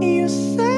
You say